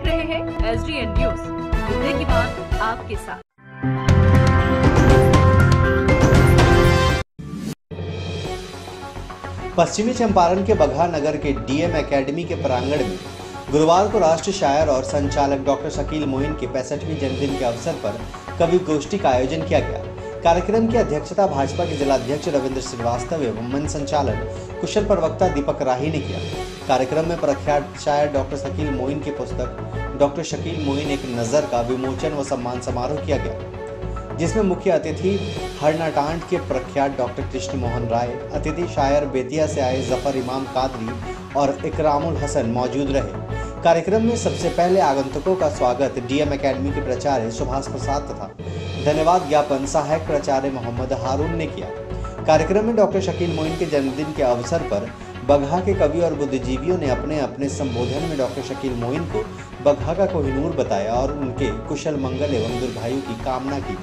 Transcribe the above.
देख रहे हैं एस डी एन न्यूज़ मुद्दे की बात आपके साथ। पश्चिमी चंपारण के बघा नगर के डीएम एकेडमी के प्रांगण में गुरुवार को राष्ट्रीय शायर और संचालक डॉक्टर शकील मोहिन के पैंसठवीं जन्मदिन के अवसर पर कवि गोष्ठी का आयोजन किया गया। कार्यक्रम की अध्यक्षता भाजपा के जिला अध्यक्ष रविंद्र श्रीवास्तव एवं मन संचालक कुशल प्रवक्ता दीपक राही ने किया। कार्यक्रम में प्रख्यात शायर डॉक्टर शकील मोइन की पुस्तक, डॉक्टर शकील मोइन एक नज़र का विमोचन व सम्मान समारोह किया गया, जिसमें मुख्य अतिथि हरनाटांड के प्रख्यात डॉक्टर कृष्ण मोहन राय, अतिथि शायर बेतिया से आए ज़फ़र इमाम कादरी और इकरामुल हसन मौजूद रहे। कार्यक्रम में सबसे पहले आगंतुकों का स्वागत डीएम एकेडमी के प्राचार्य सुभाष प्रसाद तथा धन्यवाद ज्ञापन सहायक प्राचार्य मोहम्मद हारून ने किया। कार्यक्रम में डॉक्टर शकील मोइन के जन्मदिन के अवसर पर बगहा के कवि और बुद्धिजीवियों ने अपने अपने संबोधन में डॉक्टर शकील मोइन को बगहा का कोहिनूर बताया और उनके कुशल मंगल एवं दुर्भायु की कामना की।